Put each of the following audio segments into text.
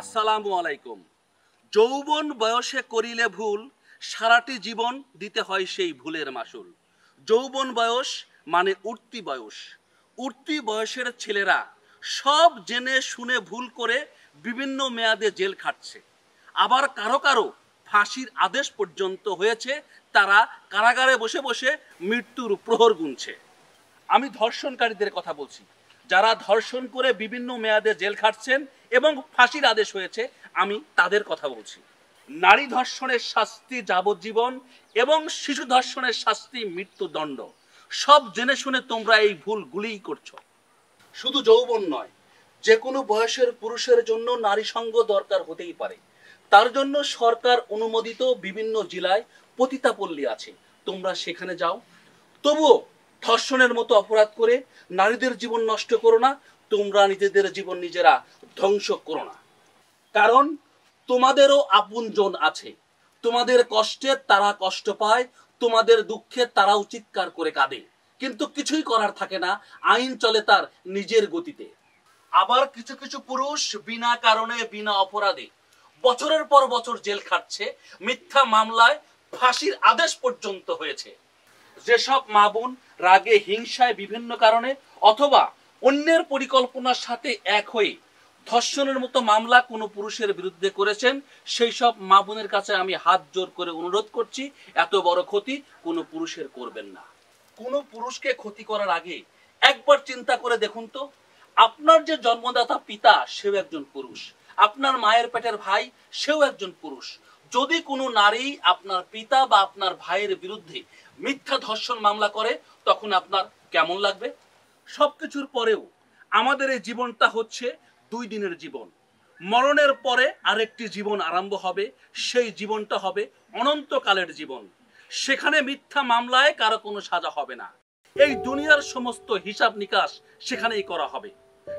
আসসালামু আলাইকুম। যৌবন বয়সে করিলে ভুল, সারাটি জীবন দিতে হয় সেই ভুলের মাসুল। যৌবন বয়স মানে উঠতি বয়স। উঠতি বয়সের ছেলেরা সব জেনে শুনে ভুল করে বিভিন্ন মেয়াদে জেল খাটছে। আবার কারও কারও ফাঁসির আদেশ পর্যন্ত হয়েছে, তারা কারাগারে বসে বসে মৃত্যুর প্রহর গুনছে। আমি ধর্ষণকারীদের কথা বলছি। যারা ধর্ষণ করে বিভিন্ন মেয়াদে জেল খাটছেন এবং ফাঁসির আদেশ হয়েছে, আমি তাদের কথা বলছি। নারী ধর্ষণের শাস্তি যাবজ্জীবন এবং শিশু ধর্ষণের শাস্তি মৃত্যুদণ্ড। সব জেনে শুনে তোমরা এই ভুলগুলিই করছ। শুধু যৌবন নয় যে কোনো বয়সের পুরুষের জন্য নারী সঙ্গ দরকার হতেই পারে। তার জন্য সরকার অনুমোদিত বিভিন্ন জেলায় পতিতাপল্লী আছে। তোমরা সেখানে যাও। তবুও ধর্ষণের মতো অপরাধ করে নারীদের জীবন নষ্ট করো না, তোমরা নিজেদের জীবন নিজেরা ধ্বংস করো না। কারণ তোমাদেরও আপনজন আছে। তোমাদের কষ্টে তারা কষ্ট পায়, তোমাদের দুঃখে তারাও চিৎকার করে কাঁদে। কিন্তু কিছুই করার থাকে না, আইন চলে তার নিজের গতিতে। আবার কিছু কিছু পুরুষ বিনা কারণে, বিনা অপরাধে বছরের পর বছর জেল খাটছে, মিথ্যা মামলায় ফাঁসির আদেশ পর্যন্ত হয়েছে। যেসব মা বোন রাগে, হিংসায় বিভিন্ন কারণে অথবা অন্যের পরিকল্পনার সাথে এক হয়ে ধর্ষণের মতো মামলা কোনো পুরুষের বিরুদ্ধে করেছেন, সেই সব মা বোনের কাছে আমি হাত জোর করে অনুরোধ করছি, এত বড় ক্ষতি কোনো পুরুষের করবেন না। কোনো পুরুষকে ক্ষতি করার আগে একবার চিন্তা করে দেখুন তো, আপনার যে জন্মদাতা পিতা, সেও একজন পুরুষ। আপনার মায়ের পেটের ভাই, সেও একজন পুরুষ। যদি কোনো নারী আপনার পিতা বা আপনার ভাইয়ের বিরুদ্ধে মিথ্যা ধর্ষণ মামলা করে, তখন আপনার কেমন লাগবে? সবকিছুর পরেও আমাদের এই জীবনটা হচ্ছে দুই দিনের জীবন। মরণের পরে আরেকটি জীবন আরম্ভ হবে, সেই জীবনটা হবে অনন্তকালের জীবন। সেখানে মিথ্যা মামলায় কারও কোনো সাজা হবে না। এই দুনিয়ার সমস্ত হিসাব নিকাশ সেখানেই করা হবে।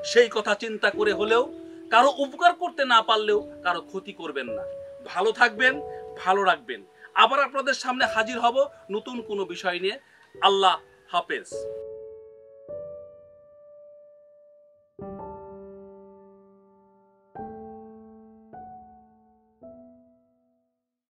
সেই কথা চিন্তা করে হলেও, কারও উপকার করতে না পারলেও কারও ক্ষতি করবেন না। ভালো থাকবেন, ভালো রাখবেন। আবার আপনাদের সামনে হাজির হব নতুন কোনো বিষয় নিয়ে। আল্লাহ হাফেজ।